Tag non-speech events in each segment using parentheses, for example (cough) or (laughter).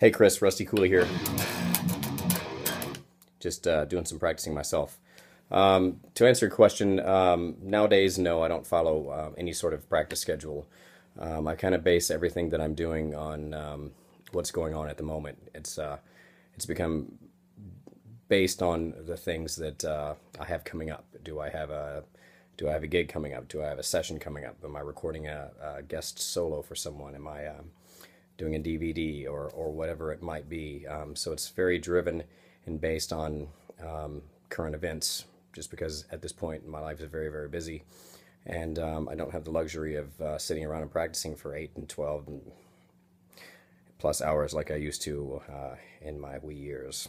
Hey, Chris, Rusty Cooley here. Just uh, doing some practicing myself. Um, to answer your question, um, nowadays, no, I don't follow uh, any sort of practice schedule. Um, I kind of base everything that I'm doing on um, what's going on at the moment. It's uh, it's become based on the things that uh, I have coming up. Do I have a do I have a gig coming up? Do I have a session coming up? Am I recording a, a guest solo for someone? Am I um, doing a DVD or, or whatever it might be? Um, so it's very driven and based on um, current events, just because at this point my life is very, very busy. And um, I don't have the luxury of uh, sitting around and practicing for 8 and 12 and plus hours like I used to uh, in my wee years.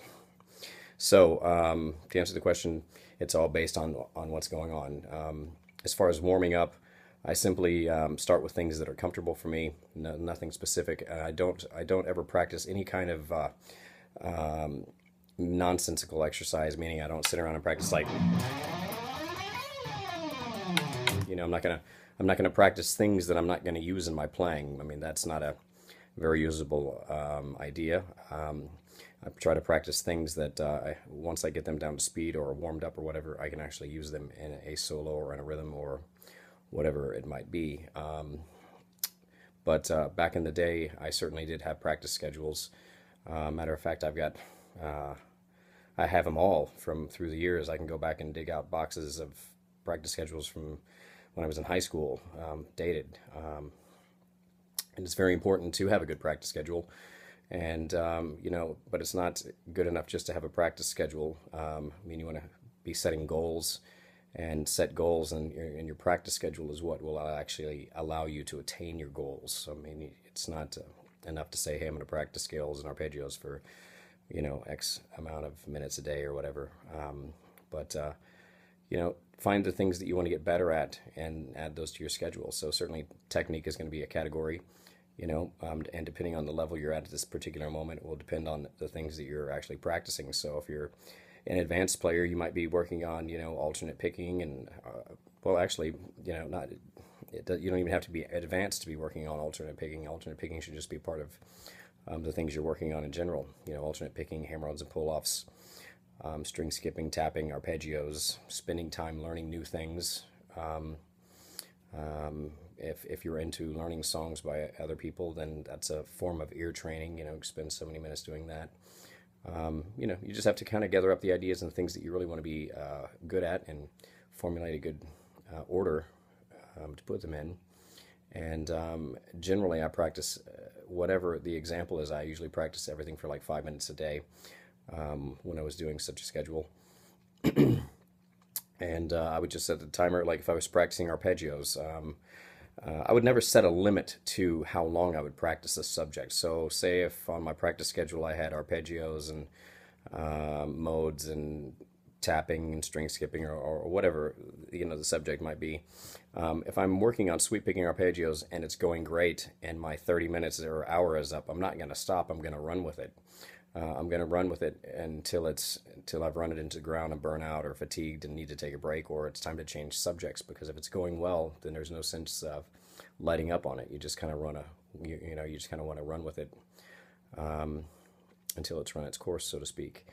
So um, to answer the question, it's all based on on what's going on. Um, as far as warming up, I simply um, start with things that are comfortable for me. No, nothing specific. I don't I don't ever practice any kind of uh, um, nonsensical exercise. Meaning I don't sit around and practice like you know I'm not gonna I'm not gonna practice things that I'm not gonna use in my playing. I mean that's not a very usable um, idea. Um, I try to practice things that uh, once I get them down to speed or warmed up or whatever, I can actually use them in a solo or in a rhythm or whatever it might be. Um, but uh, back in the day, I certainly did have practice schedules. Uh, matter of fact, I've got, uh, I have them all from through the years. I can go back and dig out boxes of practice schedules from when I was in high school, um, dated. Um, and it's very important to have a good practice schedule and um, you know, but it's not good enough just to have a practice schedule. Um, I mean, you want to be setting goals and set goals, and your, and your practice schedule is what will actually allow you to attain your goals. So, I mean, it's not uh, enough to say, "Hey, I'm going to practice scales and arpeggios for you know X amount of minutes a day or whatever." Um, but uh, you know, find the things that you want to get better at and add those to your schedule. So certainly, technique is going to be a category you know, um, and depending on the level you're at at this particular moment, will depend on the things that you're actually practicing. So if you're an advanced player, you might be working on, you know, alternate picking and, uh, well, actually, you know, not, it, you don't even have to be advanced to be working on alternate picking. Alternate picking should just be part of um, the things you're working on in general. You know, alternate picking, hammer-ons and pull-offs, um, string skipping, tapping, arpeggios, spending time learning new things. Um, um if, if you're into learning songs by other people, then that's a form of ear training. You know, spend so many minutes doing that. Um, you know, you just have to kind of gather up the ideas and things that you really want to be uh, good at and formulate a good uh, order um, to put them in. And um, generally, I practice uh, whatever the example is. I usually practice everything for like five minutes a day um, when I was doing such a schedule. (clears throat) and uh, I would just set the timer, like if I was practicing arpeggios. Uh, I would never set a limit to how long I would practice a subject. So, say if on my practice schedule I had arpeggios and uh, modes and tapping and string skipping or, or, whatever you know the subject might be. Um, if I'm working on sweep picking arpeggios and it's going great and my 30 minutes or hour is up, I'm not going to stop. I'm going to run with it. Uh, I'm going to run with it until it's until I've run it into the ground and burn out or fatigued and need to take a break or it's time to change subjects because if it's going well, then there's no sense of lighting up on it. You just kind of run a you, you know you just kind of want to run with it um, until it's run its course, so to speak.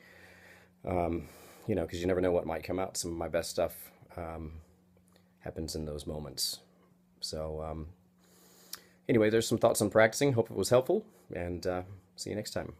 Um, you know, because you never know what might come out. Some of my best stuff um, happens in those moments. So um, anyway, there's some thoughts on practicing. Hope it was helpful, and uh, see you next time.